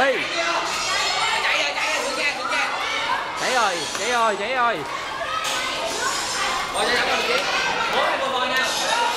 Huy. Chạy rồi chạy rồi sửa trang Chạy rồi, chạy rồi, chạy rồi rồi chạy rồi chị bốn hai vừa vừa nha Đây.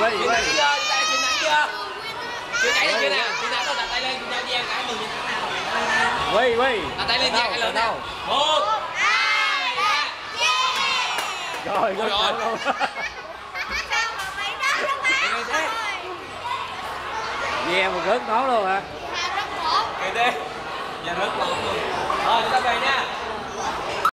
Huy, Huy, Chị Huy chưa? Chị nặng chưa? Chạy được chưa nè? Chị đâu đặt tay lên chị nhau em cái mừng chị. Huy, Huy Đặt tay lên nha cái lớn nào. Một, hai, ba. Rồi, Rồi, rồi Ve mà rớt máu luôn hả Kệ đi. Giờ rớt lộn luôn. Rồi chúng ta về nha.